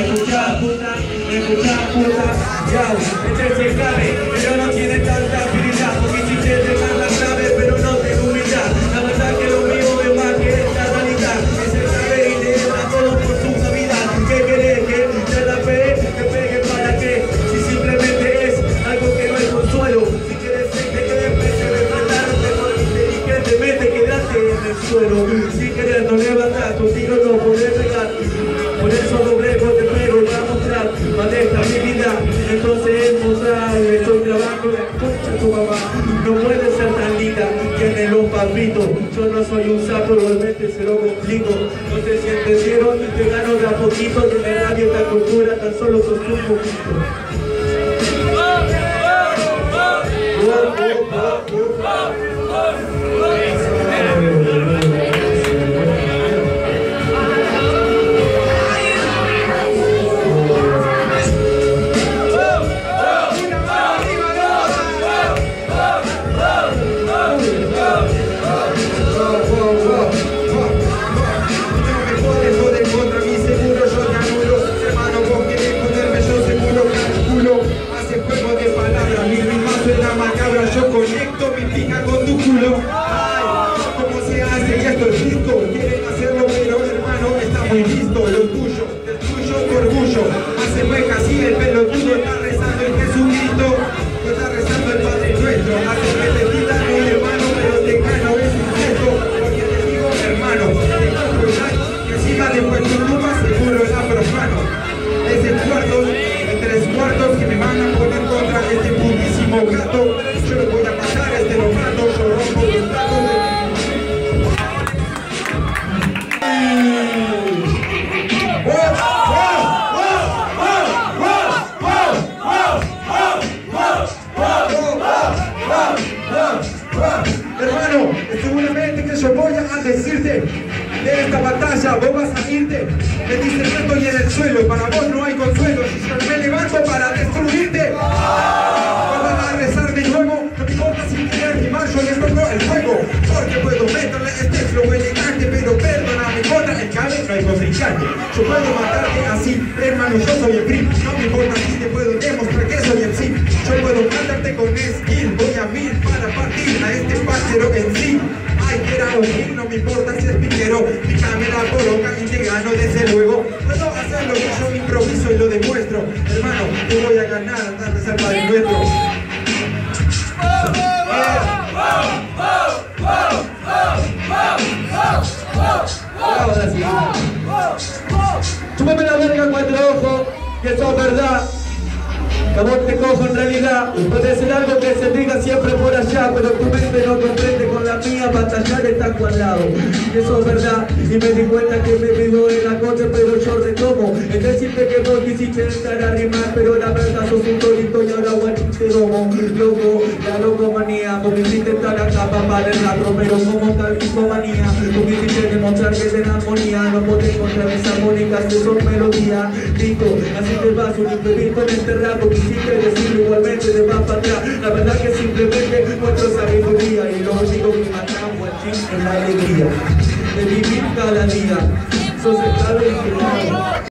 Escucha puta, escucha puta, yo, este es el. Suelo, si querés no levantar, tiro no podés pegar, por eso doble te pego y voy a mostrar, mi entonces es mostrar, estoy trabajando la concha de tu mamá, no puede ser tan linda, tiene los papitos, yo no soy un sapo, realmente se lo complico, no sé si entendieron, te gano de a poquito, que me da esta cultura, tan solo sos un poquito. Conecto mi pija con tu culo. Ay, ¿cómo se hace? Y esto es listo. Quieren hacerlo, pero hermano, está muy listo yo voy a decirte de esta batalla, vos vas a irte. Me dice estoy en el suelo, para vos no hay consuelo. Si yo me levanto para destruirte, vas a rezar de nuevo. No me importa si quieres animar, yo les toco el fuego. Porque puedo meterle este flow elegante, pero perdóname contra el cabe, no hay contrincante. Yo puedo matarte así, hermano, yo soy el PRI. No me importa si te puedo Hermano, te voy a ganar hasta de ser padre nuestro. Sí. Chúpame la verga cuatro ojos, que eso es verdad. Que a vos te cojo en realidad. Puede ser algo que se diga siempre por allá, pero tu mente no comprende con la mía, batallar está cuadrado. Y eso es verdad. Y me di cuenta que me vivo en la yo retomo. Es decirte que vos quisiste estar a rimar, pero la verdad sos un torito y ahora guachiste domo. Loco, la locomanía, porque hiciste estar acá para el rastro, pero como tal manía, tú quisiste demostrar que es en armonía, no podés encontrar esas armónicas que son melodía. Listo, así te vas un imprevisto en este rap, quisiste decirlo igualmente de más para atrás. La verdad que simplemente muestro sabiduría y lo único que matamos aquí es la alegría de vivir cada día. Sos y esclavo.